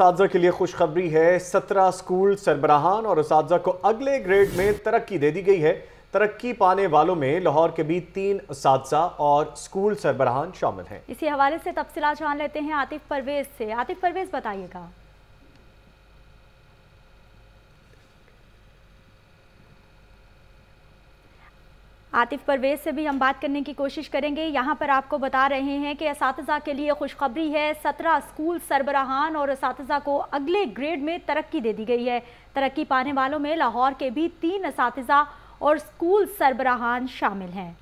इस के लिए खुशखबरी है। सत्रह स्कूल सरबराहान और इस को अगले ग्रेड में तरक्की दे दी गई है। तरक्की पाने वालों में लाहौर के भी तीन इस और स्कूल सरबराहान शामिल हैं। इसी हवाले से तफसला जान लेते हैं आतिफ परवेज से। आतिफ परवेज बताइएगा। आतिफ परवेज से भी हम बात करने की कोशिश करेंगे। यहाँ पर आपको बता रहे हैं कि इस के लिए खुशखबरी है। सत्रह स्कूल सरबराहान और इस को अगले ग्रेड में तरक्की दे दी गई है। तरक्की पाने वालों में लाहौर के भी तीन इस और स्कूल सरबराहान शामिल हैं।